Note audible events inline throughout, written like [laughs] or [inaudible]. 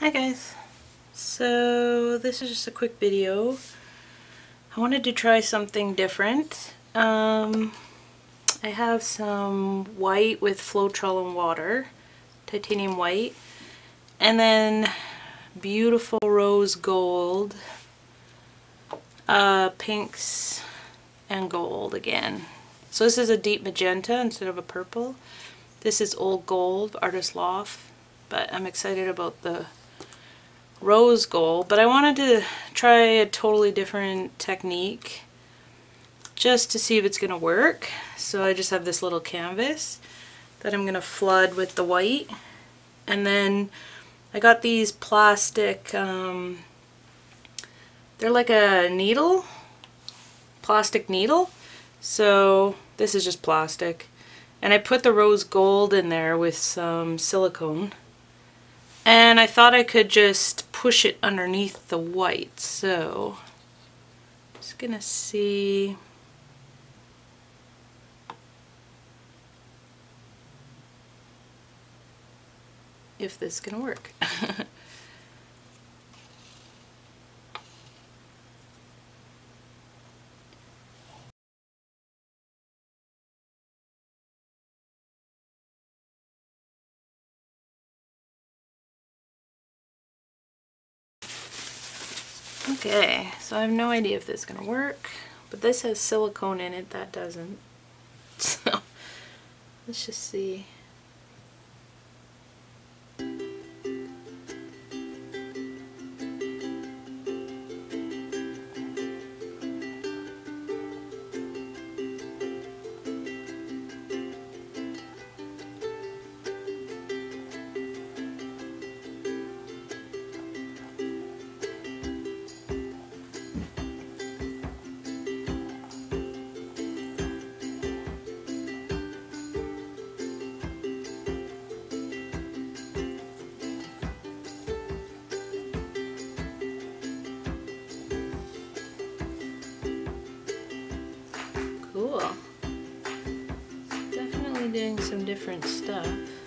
Hi guys. So this is just a quick video. I wanted to try something different. Um, I have some white with Floetrol and water, titanium white, and then beautiful rose gold, uh, pinks and gold again. So this is a deep magenta instead of a purple. This is old gold, Artist Loft, but I'm excited about the rose gold. But I wanted to try a totally different technique just to see if it's going to work. So I just have this little canvas that I'm going to flood with the white. And then I got these plastic, um, they're like a needle, plastic needle. So this is just plastic. And I put the rose gold in there with some silicone. And I thought I could just push it underneath the white. So, just gonna see. if this is gonna work. [laughs] Okay, so I have no idea if this is going to work, but this has silicone in it, that doesn't. [laughs] So, let's just see. Different stuff.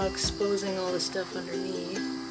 Now exposing all the stuff underneath.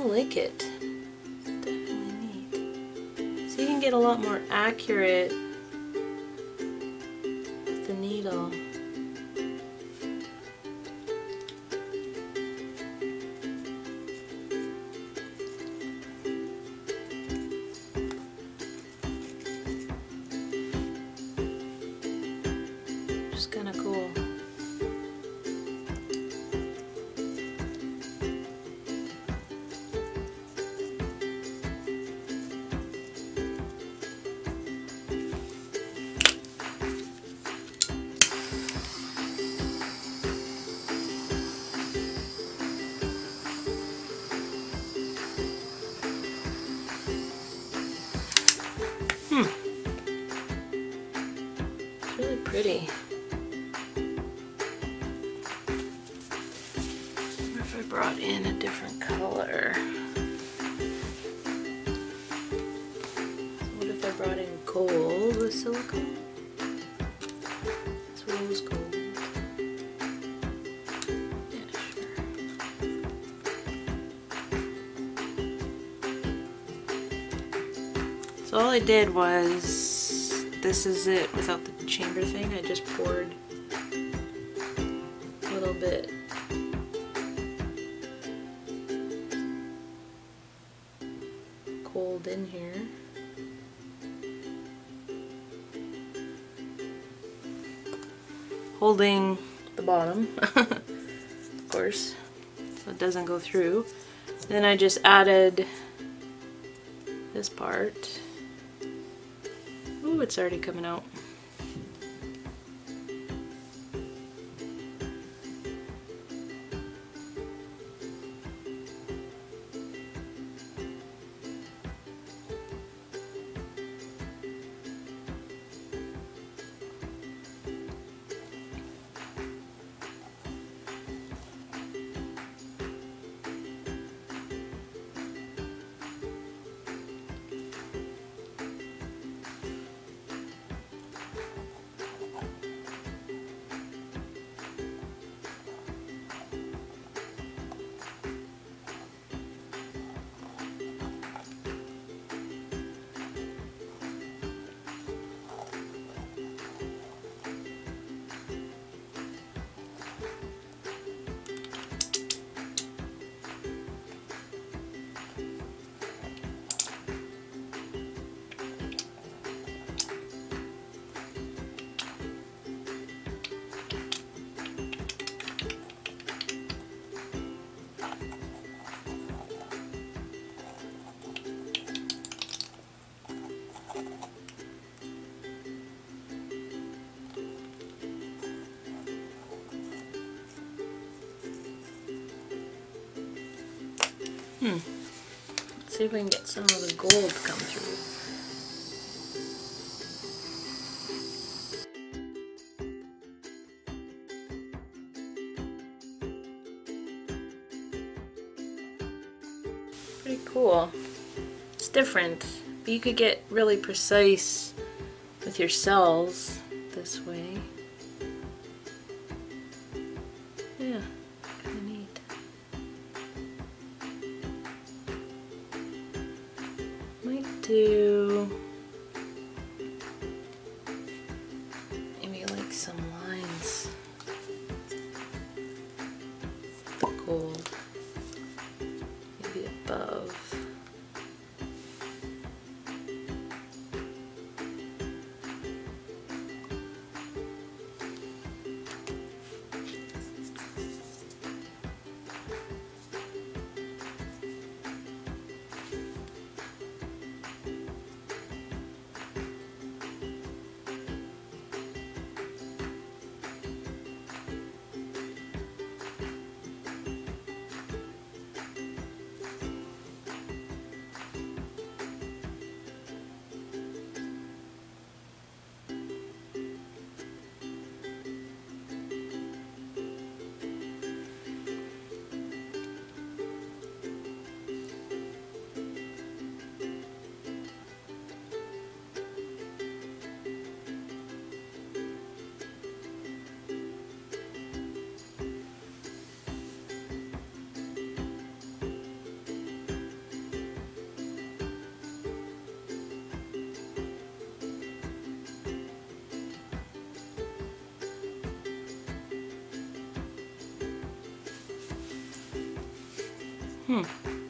Like it. Definitely neat. So you can get a lot more accurate with the needle. Pretty. What if I brought in a different color? What if I brought in gold with silicone? It's rose gold. So all I did was, this is it without the chamber thing, I just poured a little bit cold in here. Holding the bottom, [laughs] of course, so it doesn't go through. Then I just added this part. Ooh, it's already coming out. Hmm. Let's see if we can get some of the gold to come through. Pretty cool. It's different, but you could get really precise with your cells this way. Maybe like some lines. Gold. Hmm.